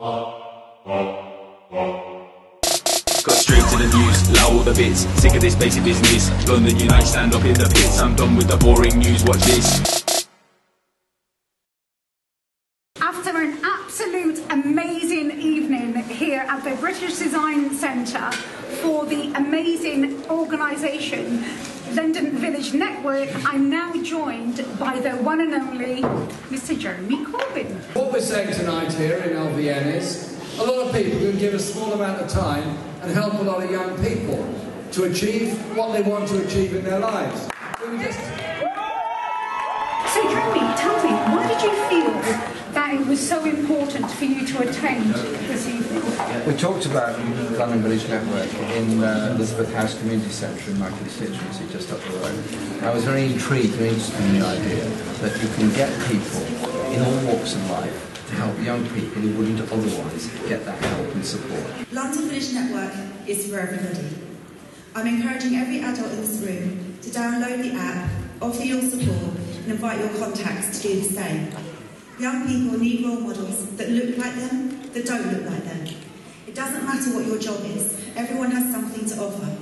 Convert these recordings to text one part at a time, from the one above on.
Got straight to the news, like all the bits. Sick of this basic business. London Unite, stand up in the pits. I'm done with the boring news. Watch this. After an absolute amazing evening here at the Business Design Centre for the amazing organisation London Village Network, I'm now joined by the one and only Mr. Jeremy Corbyn. Oh, What we're saying tonight here in LVN is a lot of people can give a small amount of time and help a lot of young people to achieve what they want to achieve in their lives. We just So, Jeremy, tell me, why did you feel that it was so important for you to attend this evening? We talked about London Village Network in uh, Elizabeth House Community Centre in my constituency, just up the road. I was very intrigued and interested in the idea that you can get people in all walks of life to help young people who wouldn't otherwise get that help and support. London Village Network is for everybody. I'm encouraging every adult in this room to download the app, offer your support, and invite your contacts to do the same. Young people need role models that look like them, that don't look like them. It doesn't matter what your job is, everyone has something to offer.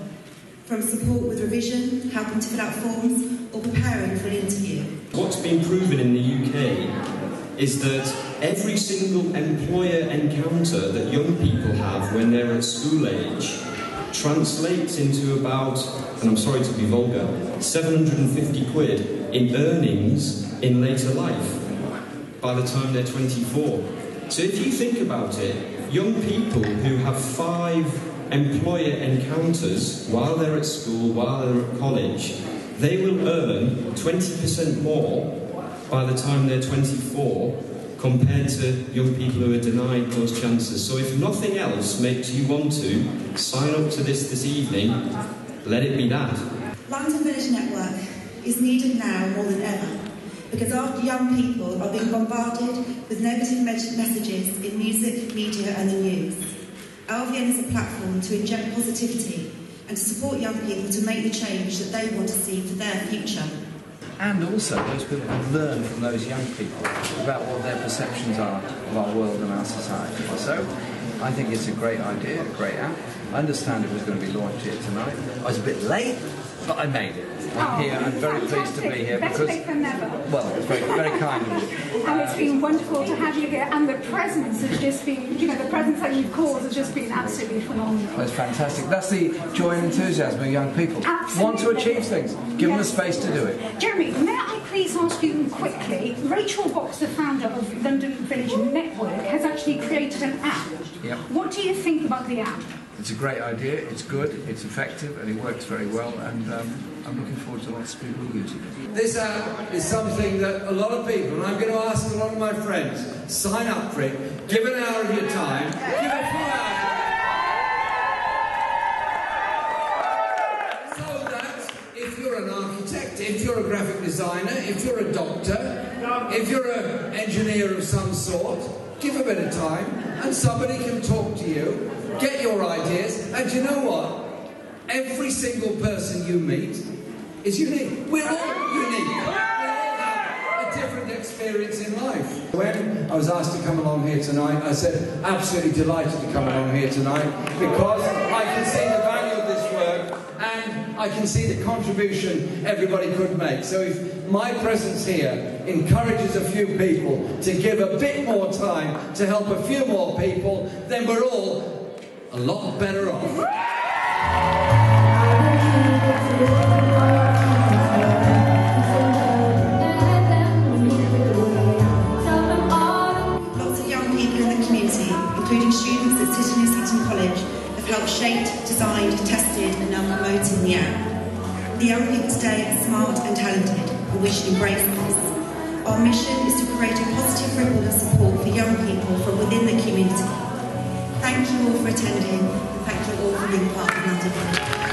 From support with revision, helping to fill out forms, or preparing for an interview. What's been proven in the UK is that every single employer encounter that young people have when they're at school age translates into about, and I'm sorry to be vulgar, 750 quid in earnings in later life by the time they're 24. So if you think about it, young people who have five employer encounters while they're at school, while they're at college, they will earn 20% more by the time they're 24 compared to young people who are denied those chances. So if nothing else makes you want to sign up to this this evening, let it be that. London Village Network is needed now more than ever because our young people are being bombarded with negative messages in music, media, and the news. LVN is a platform to inject positivity and to support young people to make the change that they want to see for their future. And also, those people can learn from those young people about what their perceptions are of our world and our society. So, I think it's a great idea, a great app. I understand it was going to be launched here tonight. I was a bit late, but I made it. I'm Oh, here. I'm very pleased to be here Better because, than never. well, it's very, very kind of you. And it's been wonderful to have you here, and the presence has just been, you know, the presence that you've caused has just been absolutely phenomenal. Well, it's fantastic. That's the joy and enthusiasm of young people. Absolutely. Want to achieve things. Give them the space to do it. Jeremy, may I please ask you quickly? Rachel Box, the founder of London Village Network, has actually created an app. Yep. What do you think about the app? It's a great idea. It's good. It's effective, and it works very well. And um, I'm looking forward to lots of people using it. This app is something that a lot of people, and I'm going to ask a lot of my friends, sign up for it, give an hour of your time, give a full hour. So that if you're an architect, if you're a graphic designer, if you're a doctor, if you're an engineer of some sort, give a bit of time and somebody can talk to you, get your ideas, and you know what? Every single person you meet is unique. We're all unique. We all have a different experience in life. When I was asked to come along here tonight, I said, absolutely delighted to come along here tonight because I can see the value of this work and I can see the contribution everybody could make. So if my presence here encourages a few people to give a bit more time to help a few more people, then we're all a lot better off. Have helped shape, designed, tested, and are promoting the app. The young people today are smart and talented, and we should embrace this. Our mission is to create a positive ripple of support for young people from within the community. Thank you all for attending, thank you all for being part of London.